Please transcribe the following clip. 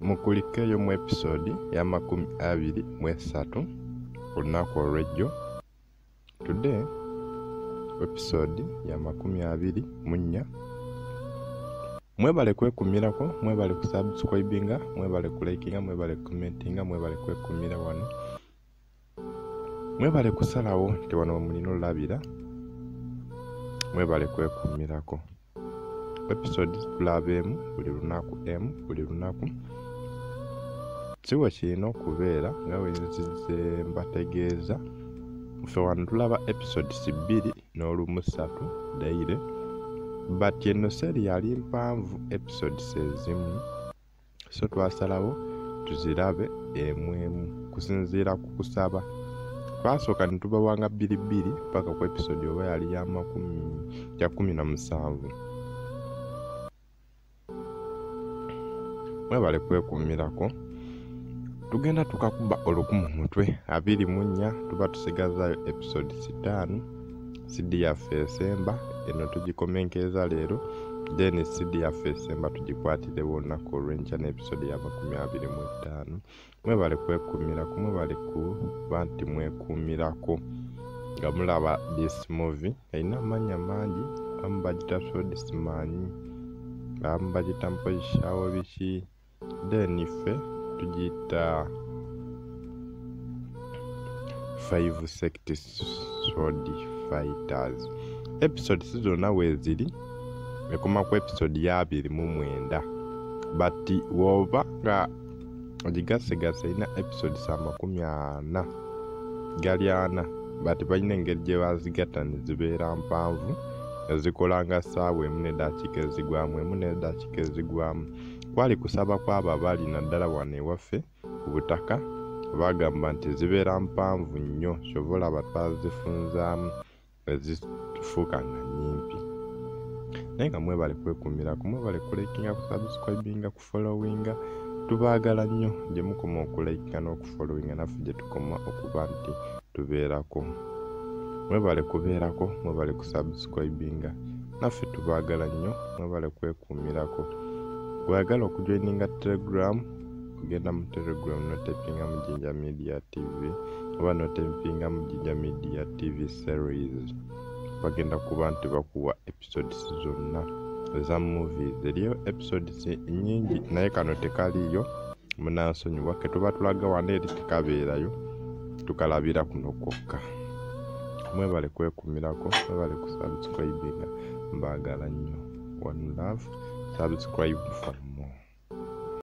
mukulikeyo mu episode y'amakumi abiri mu esatu ku lunaku olw'ejjo. Today episode ya makumi abiri mu nnya. Mwebale kwekumirako mwebale kusubscribinga mwebale kulikinga mwebale kumentinga mwebale kwekumira wano. Mwebale kusalawo nti wano wemulina olabira mwebale kwekumirako episode tulaba emu buli lunaku emu buli lunaku. Kiwe kirina okubeera nga wenzize mbategeeza. Ffe wano tulaba episodes bbiri n'olumu ssatu daire but eno seri yali mpanvu episodes ezimu. So twasalawo tuzirabe emu emu kusinziira ku kusaba. Twasooka ne tubawanga bbiri bbiri paka ku episode oba yali ya kumi na musanvu mwebale kwekumirako tugenda tukakuba olukumu mutwe. Abiri mu nnya tuba tusigazayo episode sitaanu. Sidi yaffe esemba eno tugikomenkeeza leero. Then sidi yaffe esemba tugikwatirewo olunaku olwenkya n'episode ya makumi abiri mu etaano mwebale kwekumirako mwebale kuba nti mwekumirako. Nga mulaba this movie erina amannya mangi amu bagita sod simanyi abamu bagita mpozishawo biki then ffe tugiyita five sect sword fighters. Episodes zonna weeziri ekoma ku episode ya abiri mu mwenda. But woba nga ogigasigasa erina episodes amakumi ana gali ana. But balina engeri gye bazigatta ne zibeera mpanvu ezikola nga ssaawa emu nedakiika ezigwamu emu nedakiika ezigwamu. Kwali kusaba kwabo abaali naddala wano ewaffe ku butaka bagamba nti zibeera mpanvu nnyo kyova olaba twazifunzaamu ezifuuka nga nyimpi naye nga mwebale kwekumirako mwebale kulekinga kusubscribinga kufollowinga tubaagala nnyo gye mukoma okulekinga n'okufollowinga naffe gye tukoma okuba nti tubeerako mwebale kubeerako mwebale kusubscribinga. Naffe tubaagala nnyo mwebale kwekumirako bwayagala okujoininga telegram ogenda mu telegram notepinga mu jinja media tv oba notepinga mu jinja media tv series. Bagenda kuba nti bakuwa episodes zonna eza movies eriyo episodes nyingi naye kano tekaliyo munansonyiwa ketuba tulaga wano eri tekabeerayo tukalabira kuno kwokka mwebale kwekumirako mwebale kusubscribinga mbaagala nnyo. One love subscribe for